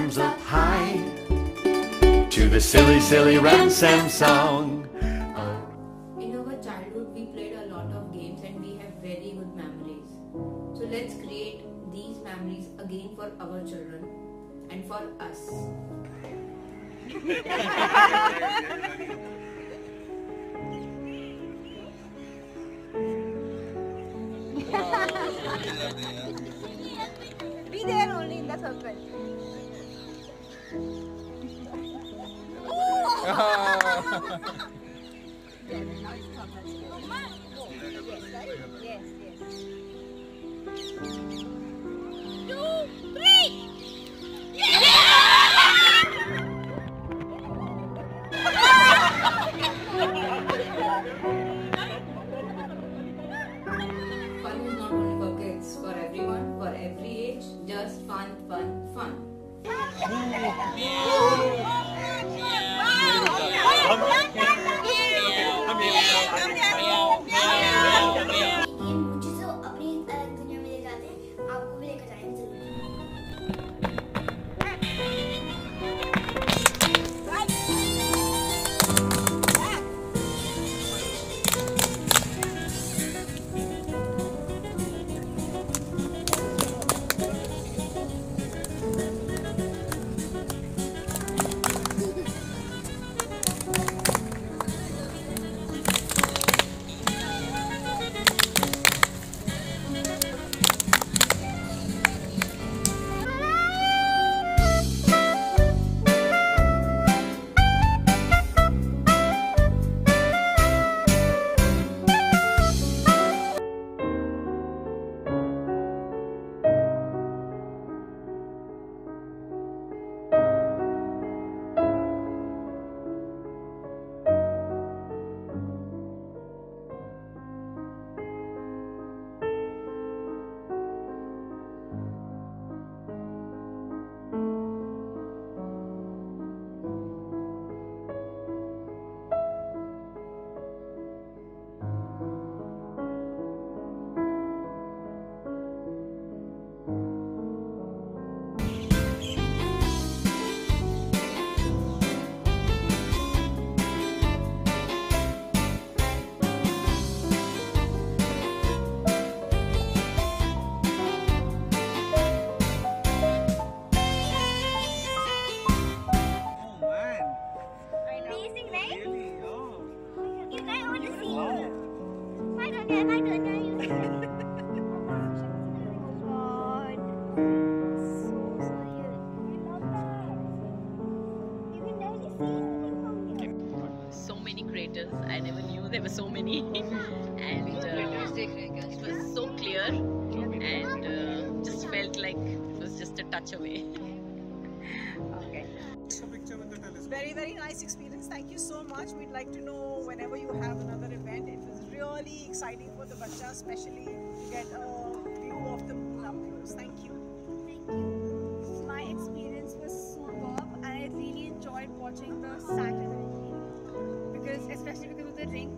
arms up high to the silly, silly Ram Sam song. Uh, in our childhood, we played a lot of games and we have very good memories. So let's create these memories again for our children and for us. Be there only in the circle. Now it's circle. Yes. Fun is not only for kids, for everyone, for every age. Just fun, fun, fun. 好想你 so many craters. I never knew there were so many, and uh, it was so clear, and uh, just felt like it was just a touch away. Okay. Very, very nice experience. Thank you so much. We'd like to know whenever you have another event. Really exciting for the bacha, especially to get a view of the moon up close. Thank you. Thank you. My experience was superb and I really enjoyed watching the Saturn because especially because of the ring